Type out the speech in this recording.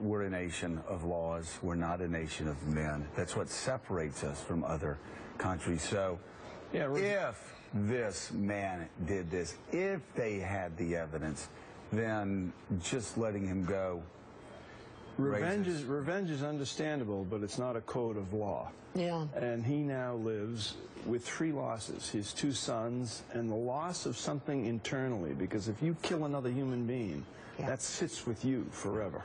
we're a nation of laws. We're not a nation of men. That's what separates us from other countries. So Yeah, if this man did this, if they had the evidence, then just letting him go. revenge is revenge is understandable, but it's not a code of law. Yeah. And he now lives with three losses: his two sons and the loss of something internally. Because if you kill another human being, Yeah. that sits with you forever.